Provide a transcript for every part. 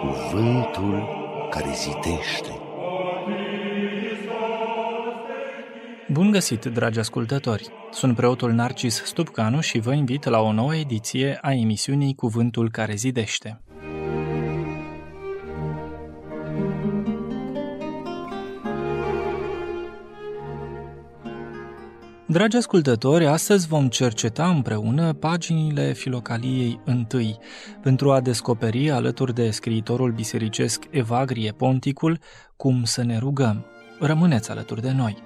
Cuvântul care zitește. Bun găsit, dragi ascultători! Sunt preotul Narcis Stupcanu și vă invit la o nouă ediție a emisiunii Cuvântul care zidește. Dragi ascultători, astăzi vom cerceta împreună paginile Filocaliei întâi pentru a descoperi alături de scriitorul bisericesc Evagrie Ponticul cum să ne rugăm. Rămâneți alături de noi!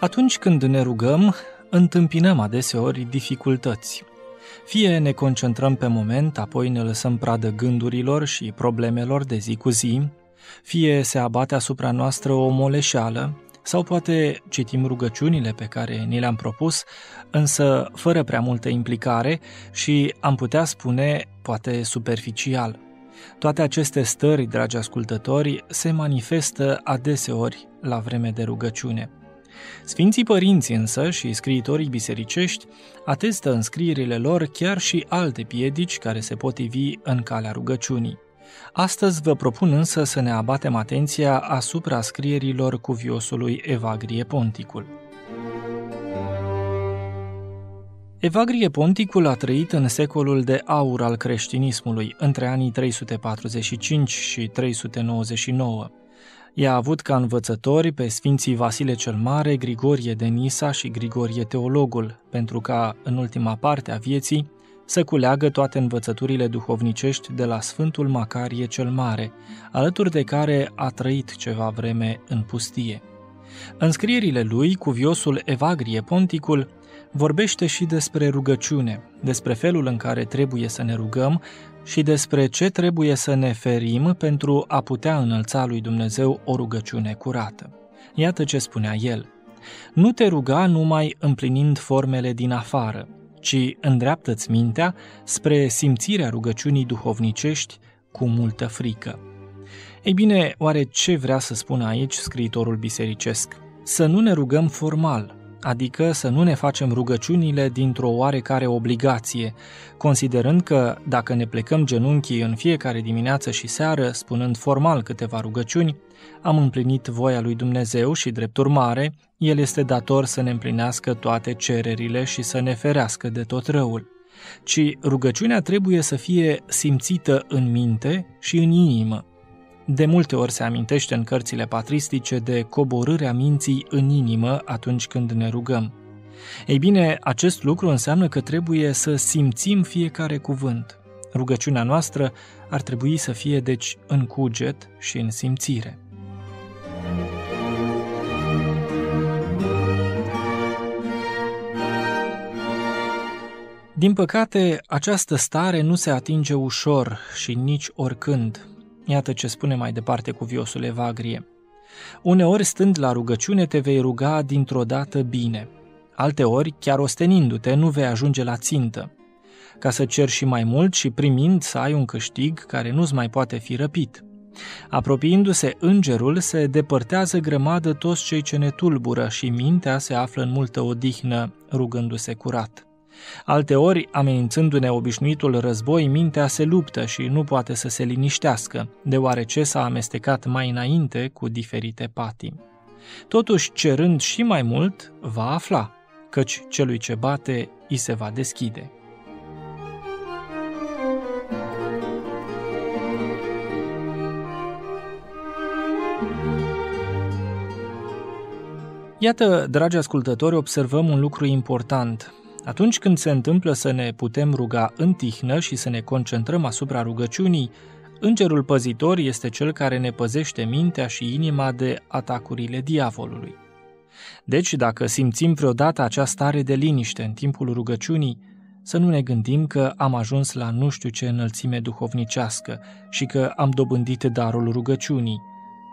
Atunci când ne rugăm, întâmpinăm adeseori dificultăți. Fie ne concentrăm pe moment, apoi ne lăsăm pradă gândurilor și problemelor de zi cu zi, fie se abate asupra noastră o moleșeală, sau poate citim rugăciunile pe care ni le-am propus, însă fără prea multă implicare și am putea spune poate superficial. Toate aceste stări, dragi ascultători, se manifestă adeseori la vreme de rugăciune. Sfinții părinți însă și scriitorii bisericești atestă în scrierile lor chiar și alte piedici care se pot ivi în calea rugăciunii. Astăzi vă propun însă să ne abatem atenția asupra scrierilor cuviosului Evagrie Ponticul. Evagrie Ponticul a trăit în secolul de aur al creștinismului, între anii 345 și 399. Ea a avut ca învățători pe Sfinții Vasile cel Mare, Grigorie de Nisa și Grigorie Teologul, pentru ca, în ultima parte a vieții, să culeagă toate învățăturile duhovnicești de la Sfântul Macarie cel Mare, alături de care a trăit ceva vreme în pustie. În scrierile lui, cuviosul Evagrie Ponticul vorbește și despre rugăciune, despre felul în care trebuie să ne rugăm și despre ce trebuie să ne ferim pentru a putea înălța lui Dumnezeu o rugăciune curată. Iată ce spunea el. Nu te ruga numai împlinind formele din afară, ci îndreaptă-ți mintea spre simțirea rugăciunii duhovnicești cu multă frică. Ei bine, oare ce vrea să spună aici scriitorul bisericesc? Să nu ne rugăm formal, adică să nu ne facem rugăciunile dintr-o oarecare obligație, considerând că dacă ne plecăm genunchii în fiecare dimineață și seară, spunând formal câteva rugăciuni, am împlinit voia lui Dumnezeu și, drept urmare, El este dator să ne împlinească toate cererile și să ne ferească de tot răul. Ci rugăciunea trebuie să fie simțită în minte și în inimă, de multe ori se amintește în cărțile patristice de coborârea minții în inimă atunci când ne rugăm. Ei bine, acest lucru înseamnă că trebuie să simțim fiecare cuvânt. Rugăciunea noastră ar trebui să fie deci în cuget și în simțire. Din păcate, această stare nu se atinge ușor și nici oricând, Iată ce spune mai departe cu viosul Evagrie. Uneori, stând la rugăciune, te vei ruga dintr-o dată bine. Alteori, chiar ostenindu-te, nu vei ajunge la țintă. Ca să ceri și mai mult și primind să ai un câștig care nu-ți mai poate fi răpit. Apropiindu-se îngerul, se depărtează grămadă toți cei ce ne tulbură și mintea se află în multă odihnă, rugându-se curat. Alteori, amenințându-ne obișnuitul război, mintea se luptă și nu poate să se liniștească, deoarece s-a amestecat mai înainte cu diferite patimi. Totuși, cerând și mai mult, va afla, căci celui ce bate, îi se va deschide. Iată, dragi ascultători, observăm un lucru important. Atunci când se întâmplă să ne putem ruga în tihnă și să ne concentrăm asupra rugăciunii, Îngerul păzitor este cel care ne păzește mintea și inima de atacurile diavolului. Deci, dacă simțim vreodată această stare de liniște în timpul rugăciunii, să nu ne gândim că am ajuns la nu știu ce înălțime duhovnicească și că am dobândit darul rugăciunii,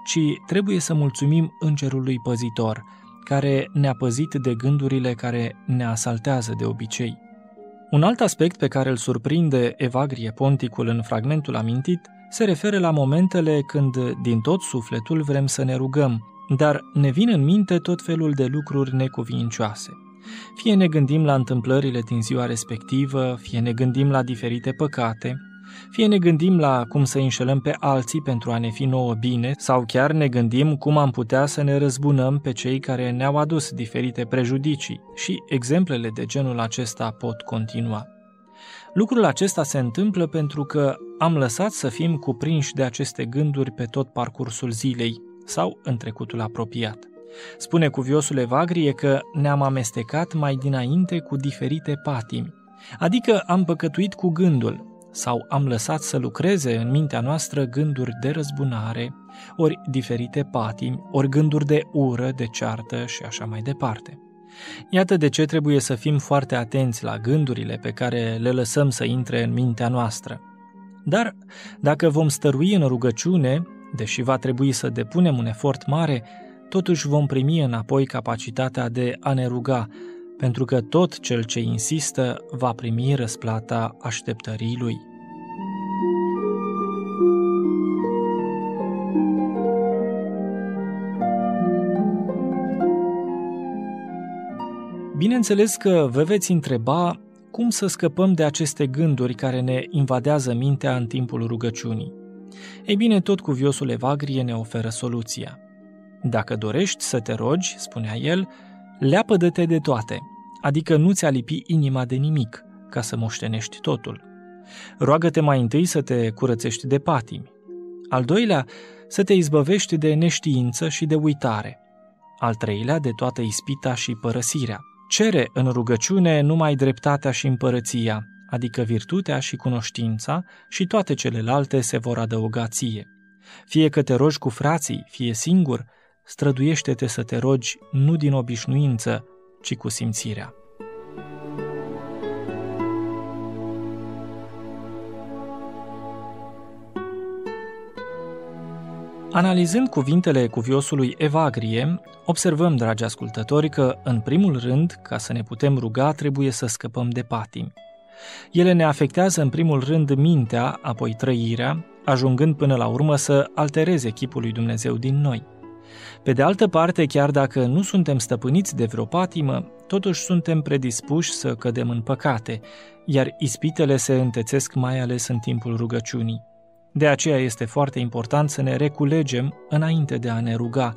ci trebuie să mulțumim Îngerului păzitor, care ne-a păzit de gândurile care ne asaltează de obicei. Un alt aspect pe care îl surprinde Evagrie Ponticul în fragmentul amintit se referă la momentele când din tot sufletul vrem să ne rugăm, dar ne vin în minte tot felul de lucruri necuvincioase. Fie ne gândim la întâmplările din ziua respectivă, fie ne gândim la diferite păcate, fie ne gândim la cum să înșelăm pe alții pentru a ne fi nouă bine, sau chiar ne gândim cum am putea să ne răzbunăm pe cei care ne-au adus diferite prejudicii și exemplele de genul acesta pot continua. Lucrul acesta se întâmplă pentru că am lăsat să fim cuprinși de aceste gânduri pe tot parcursul zilei sau în trecutul apropiat. Spune cuviosul Evagrie că ne-am amestecat mai dinainte cu diferite patimi, adică am păcătuit cu gândul, sau am lăsat să lucreze în mintea noastră gânduri de răzbunare, ori diferite patimi, ori gânduri de ură, de ceartă și așa mai departe. Iată de ce trebuie să fim foarte atenți la gândurile pe care le lăsăm să intre în mintea noastră. Dar, dacă vom stărui în rugăciune, deși va trebui să depunem un efort mare, totuși vom primi înapoi capacitatea de a ne ruga, pentru că tot cel ce insistă va primi răsplata așteptării lui. Bineînțeles că vă veți întreba cum să scăpăm de aceste gânduri care ne invadează mintea în timpul rugăciunii. Ei bine, tot cuviosul Evagrie ne oferă soluția. Dacă dorești să te rogi, spunea el, leapă-de-te de toate, adică nu ți-a lipi inima de nimic, ca să moștenești totul. Roagă-te mai întâi să te curățești de patimi. Al doilea, să te izbăvești de neștiință și de uitare. Al treilea, de toată ispita și părăsirea. Cere în rugăciune numai dreptatea și împărăția, adică virtutea și cunoștința, și toate celelalte se vor adăuga ție. Fie că te rogi cu frații, fie singur, străduiește-te să te rogi nu din obișnuință, ci cu simțirea. Analizând cuvintele cuviosului Evagrie, observăm, dragi ascultători, că, în primul rând, ca să ne putem ruga, trebuie să scăpăm de patimi. Ele ne afectează în primul rând mintea, apoi trăirea, ajungând până la urmă să altereze chipul lui Dumnezeu din noi. Pe de altă parte, chiar dacă nu suntem stăpâniți de vreo patimă, totuși suntem predispuși să cădem în păcate, iar ispitele se întețesc mai ales în timpul rugăciunii. De aceea este foarte important să ne reculegem înainte de a ne ruga,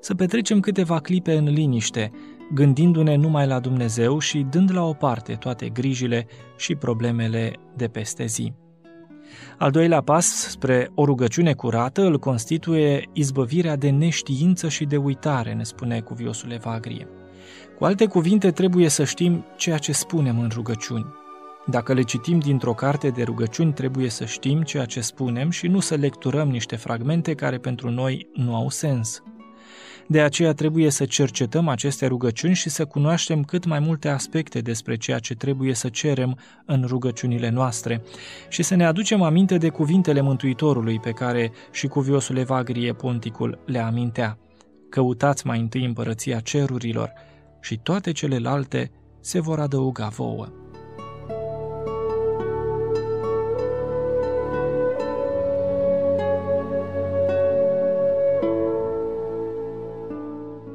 să petrecem câteva clipe în liniște, gândindu-ne numai la Dumnezeu și dând la o parte toate grijile și problemele de peste zi. Al doilea pas spre o rugăciune curată îl constituie izbăvirea de neștiință și de uitare, ne spune cuviosul Evagrie. Cu alte cuvinte, trebuie să știm ceea ce spunem în rugăciuni. Dacă le citim dintr-o carte de rugăciuni, trebuie să știm ceea ce spunem și nu să lecturăm niște fragmente care pentru noi nu au sens. De aceea trebuie să cercetăm aceste rugăciuni și să cunoaștem cât mai multe aspecte despre ceea ce trebuie să cerem în rugăciunile noastre și să ne aducem aminte de cuvintele Mântuitorului pe care și cuviosul Evagrie Ponticul le amintea. Căutați mai întâi împărăția cerurilor și toate celelalte se vor adăuga vouă.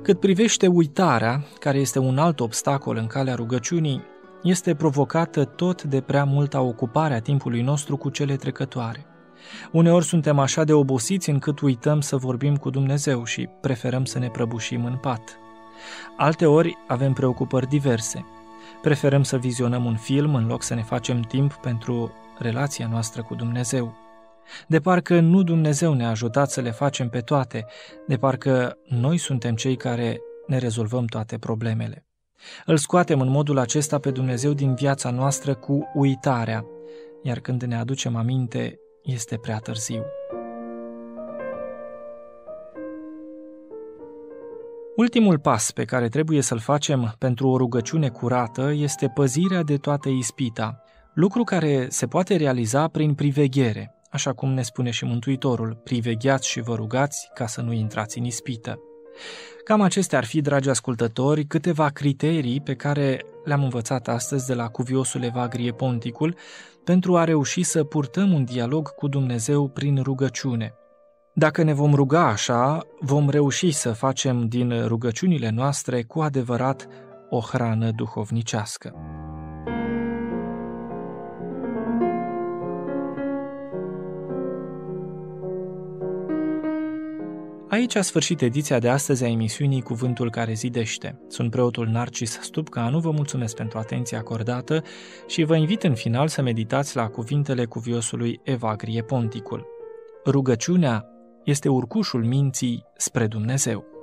Cât privește uitarea, care este un alt obstacol în calea rugăciunii, este provocată tot de prea multa ocupare a timpului nostru cu cele trecătoare. Uneori suntem așa de obosiți încât uităm să vorbim cu Dumnezeu și preferăm să ne prăbușim în pat. Alteori avem preocupări diverse. Preferăm să vizionăm un film în loc să ne facem timp pentru relația noastră cu Dumnezeu. De parcă nu Dumnezeu ne-a ajutat să le facem pe toate, de parcă noi suntem cei care ne rezolvăm toate problemele. Îl scoatem în modul acesta pe Dumnezeu din viața noastră cu uitarea, iar când ne aducem aminte, este prea târziu. Ultimul pas pe care trebuie să-l facem pentru o rugăciune curată este păzirea de toată ispita, lucru care se poate realiza prin priveghere, așa cum ne spune și Mântuitorul, privegheați și vă rugați ca să nu intrați în ispită. Cam acestea ar fi, dragi ascultători, câteva criterii pe care le-am învățat astăzi de la cuviosul Evagrie Ponticul pentru a reuși să purtăm un dialog cu Dumnezeu prin rugăciune. Dacă ne vom ruga așa, vom reuși să facem din rugăciunile noastre cu adevărat o hrană duhovnicească. Aici a sfârșit ediția de astăzi a emisiunii Cuvântul care zidește. Sunt preotul Narcis Stupcanu, vă mulțumesc pentru atenția acordată și vă invit în final să meditați la cuvintele cuviosului Evagrie Ponticul. Rugăciunea este urcușul minții spre Dumnezeu.